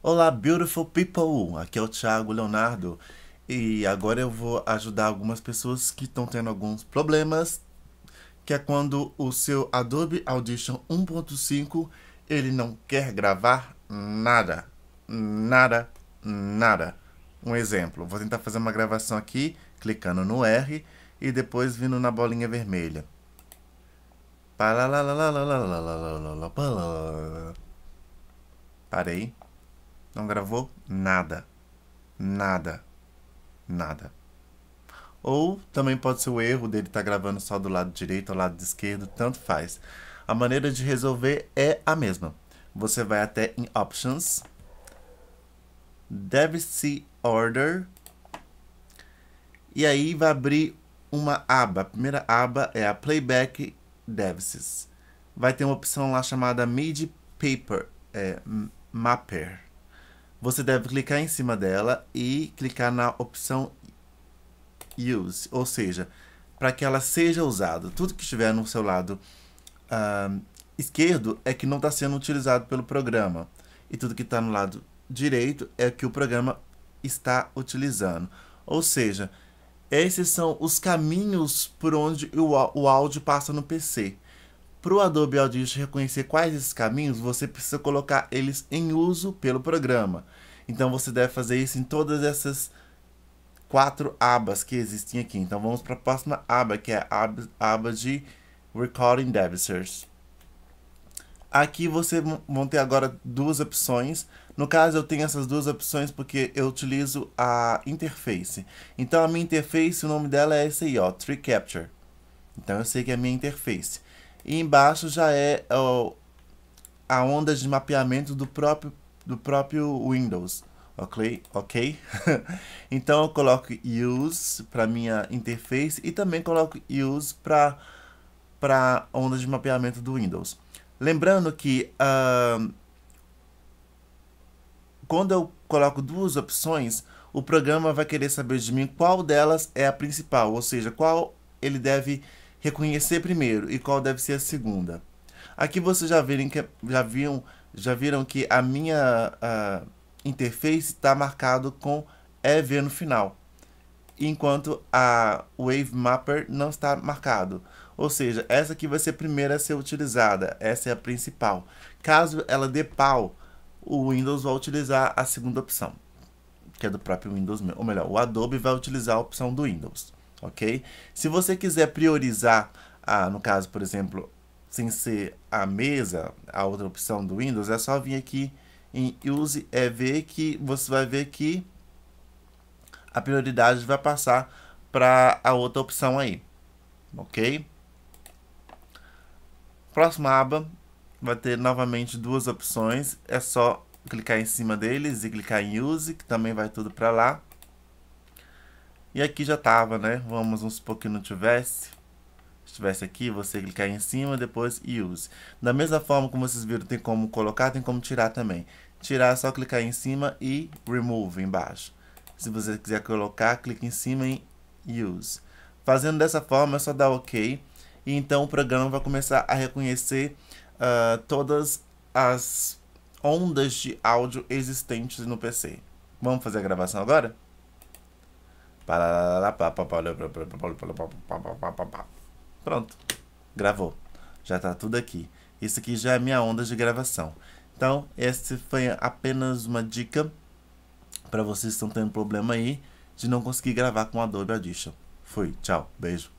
Olá, beautiful people! Aqui é o Thiago Leonardo e agora eu vou ajudar algumas pessoas que estão tendo alguns problemas, que é quando o seu Adobe Audition 1.5 ele não quer gravar nada, nada, nada. Um exemplo, vou tentar fazer uma gravação aqui, clicando no R e depois vindo na bolinha vermelha. Parei. Não gravou nada. Nada. Nada. Ou também pode ser o erro dele estar tá gravando só do lado direito ou lado esquerdo, tanto faz. A maneira de resolver é a mesma. Você vai até em Options, Device Order, e aí vai abrir uma aba. A primeira aba é a Playback Devices. Vai ter uma opção lá chamada MIDI Paper, é, Mapper. Você deve clicar em cima dela e clicar na opção Use, ou seja, para que ela seja usada. Tudo que estiver no seu lado uh, esquerdo é que não está sendo utilizado pelo programa. E tudo que está no lado direito é que o programa está utilizando. Ou seja, esses são os caminhos por onde o, o áudio passa no PC. Para o Adobe Audition reconhecer quais esses caminhos, você precisa colocar eles em uso pelo programa. Então você deve fazer isso em todas essas quatro abas que existem aqui. Então vamos para a próxima aba, que é a aba de Recording Devices. Aqui você vão ter agora duas opções. No caso, eu tenho essas duas opções porque eu utilizo a interface. Então, a minha interface, o nome dela é esse aí, ó, Tree Capture. Então, eu sei que é a minha interface. E embaixo já é ó, a onda de mapeamento do próprio, do próprio Windows. Ok? ok? então, eu coloco Use para minha interface e também coloco Use para para onda de mapeamento do Windows. Lembrando que uh, quando eu coloco duas opções, o programa vai querer saber de mim qual delas é a principal, ou seja, qual ele deve reconhecer primeiro e qual deve ser a segunda. Aqui vocês já viram que, já viram, já viram que a minha uh, interface está marcado com EV no final, enquanto a Wave Mapper não está marcado. Ou seja, essa aqui vai ser a primeira a ser utilizada, essa é a principal. Caso ela dê pau, o Windows vai utilizar a segunda opção, que é do próprio Windows, ou melhor, o Adobe vai utilizar a opção do Windows, ok? Se você quiser priorizar, ah, no caso, por exemplo, sem ser a mesa, a outra opção do Windows, é só vir aqui em Use EV que você vai ver que a prioridade vai passar para a outra opção aí, ok? Próxima aba vai ter novamente duas opções. É só clicar em cima deles e clicar em Use, que também vai tudo para lá. E aqui já estava, né? Vamos supor que não tivesse. Se tivesse aqui, você clicar em cima, depois Use. Da mesma forma como vocês viram, tem como colocar, tem como tirar também. Tirar é só clicar em cima e Remove embaixo. Se você quiser colocar, clique em cima em Use. Fazendo dessa forma, é só dar OK e então o programa vai começar a reconhecer uh, todas as ondas de áudio existentes no PC. Vamos fazer a gravação agora? Pronto, gravou. Já está tudo aqui. Isso aqui já é minha onda de gravação. Então, esse foi apenas uma dica para vocês que estão tendo problema aí de não conseguir gravar com Adobe Audition. Fui, tchau, beijo.